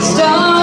Stop.